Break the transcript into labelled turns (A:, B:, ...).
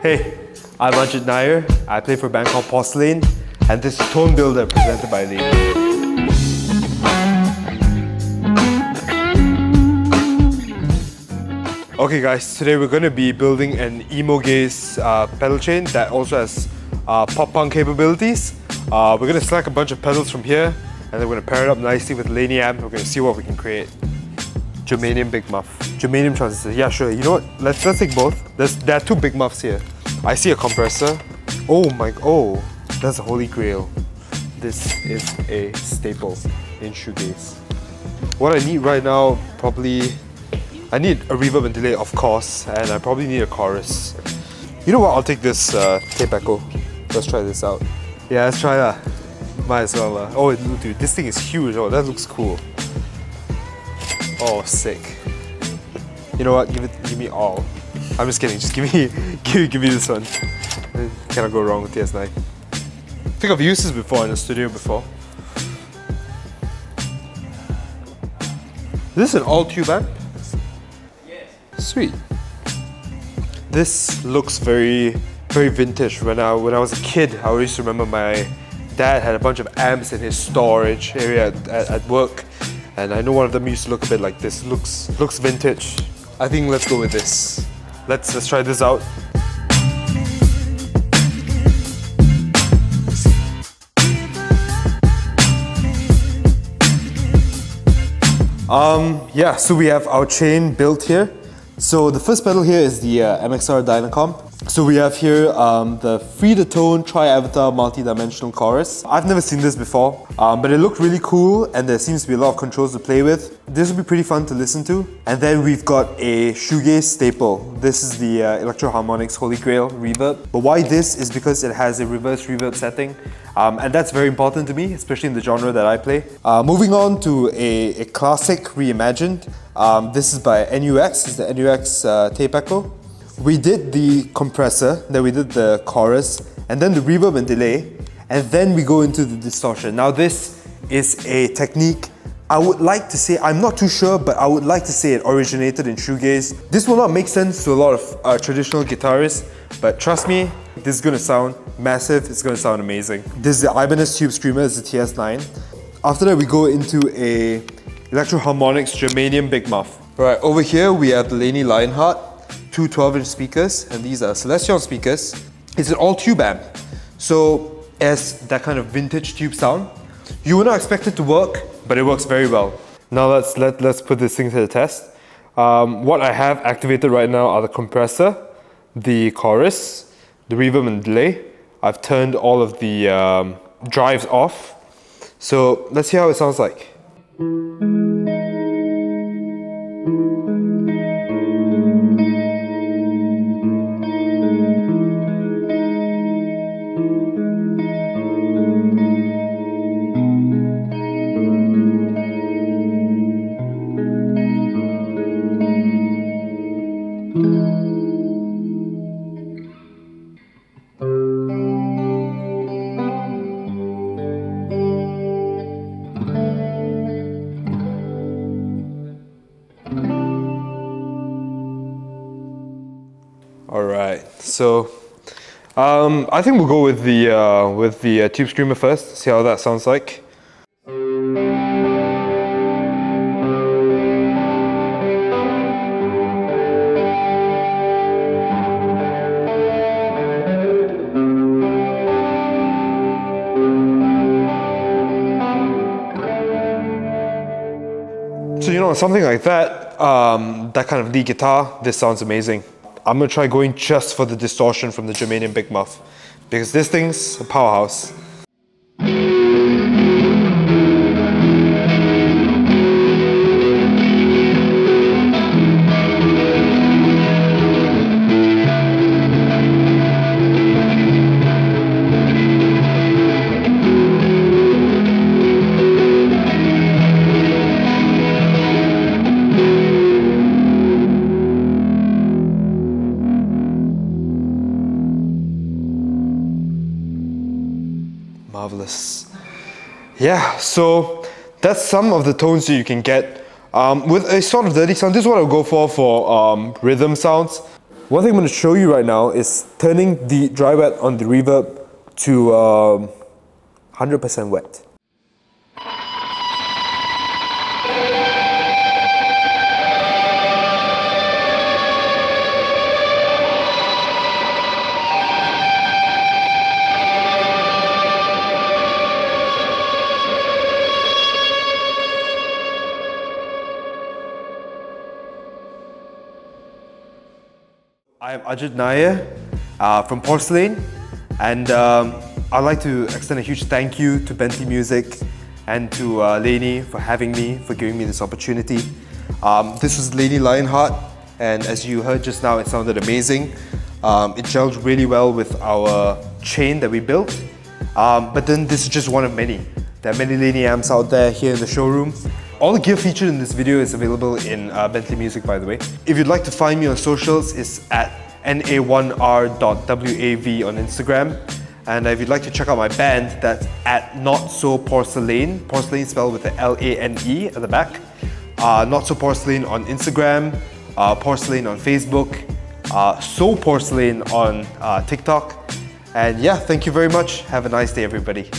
A: Hey, I'm Ajith Nair. I play for called Porcelane, and this is Tone Builder presented by Laney. Okay guys, today we're going to be building an emo gaze uh, pedal chain that also has uh, pop punk capabilities. Uh, we're going to select a bunch of pedals from here and then we're going to pair it up nicely with Laney amp. We're going to see what we can create. Germanium Big Muff. Germanium transistor. Yeah, sure. You know what? Let's let's take both. There's there are two big muffs here. I see a compressor. Oh my oh, that's a holy grail. This is a staple in shoegaze. What I need right now, probably I need a reverb and delay, of course, and I probably need a chorus. You know what? I'll take this uh, tape echo. Let's try this out. Yeah, let's try that. Might as well. Uh. Oh, dude, this thing is huge. Oh, that looks cool. Oh, sick. You know what? Give it. Give me all. I'm just kidding. Just give me, give, give me this one. Cannot go wrong with TS9. I think I've used this before in the studio before. This is an all tube amp. Yes. Sweet. This looks very, very vintage. When I when I was a kid, I always remember my dad had a bunch of amps in his storage area at, at, at work, and I know one of them used to look a bit like this. Looks looks vintage. I think let's go with this. Let's let's try this out. Um, yeah, so we have our chain built here. So the first pedal here is the uh, MXR Dynacomp. So we have here um, the Free the Tone Tri-Avatar Multi-Dimensional Chorus. I've never seen this before, um, but it looked really cool and there seems to be a lot of controls to play with. This will be pretty fun to listen to. And then we've got a shoegaze staple. This is the uh, Electro Harmonix Holy Grail reverb. But why this is because it has a reverse reverb setting. Um, and that's very important to me, especially in the genre that I play. Uh, moving on to a, a classic reimagined. Um, this is by NUX, it's the NUX uh, tape echo. We did the compressor, then we did the chorus, and then the reverb and delay, and then we go into the distortion. Now this is a technique I would like to say, I'm not too sure, but I would like to say it originated in shoegaze. This will not make sense to a lot of uh, traditional guitarists, but trust me, this is gonna sound massive, it's gonna sound amazing. This is the Ibanez Tube Screamer, it's the TS9. After that, we go into a Electro Harmonix Germanium Big Muff. Right, over here we have the Laney Lionheart, two 12-inch speakers, and these are Celestion speakers. It's an all-tube amp, so has that kind of vintage tube sound. You would not expect it to work, but it works very well. Now let's, let, let's put this thing to the test. Um, what I have activated right now are the compressor, the chorus, the reverb and delay. I've turned all of the um, drives off. So let's see how it sounds like. So um, I think we'll go with the uh, with the uh, tube screamer first. See how that sounds like. So you know something like that, um, that kind of lead guitar, this sounds amazing. I'm gonna try going just for the distortion from the Germanium Big Muff because this thing's a powerhouse. Marvelous. Yeah, so that's some of the tones that you can get. Um, with a sort of dirty sound, this is what I'll go for for um, rhythm sounds. One thing I'm going to show you right now is turning the dry wet on the reverb to um, 100% wet. I'm Ajith Nair uh, from Porcelane and um, I'd like to extend a huge thank you to Bentley Music and to uh, Laney for having me, for giving me this opportunity. Um, this was Laney Lionheart and as you heard just now, it sounded amazing. Um, it gelled really well with our chain that we built. Um, but then this is just one of many. There are many Laney amps out there here in the showroom. All the gear featured in this video is available in uh, Bentley Music by the way. If you'd like to find me on socials, it's at na1r.wav on Instagram. And if you'd like to check out my band, that's at Not So Porcelane, porcelain spelled with the L-A-N-E at the back. Uh, Not So Porcelane on Instagram, uh, Porcelane on Facebook, uh, So Porcelane on uh, TikTok. And yeah, thank you very much. Have a nice day, everybody.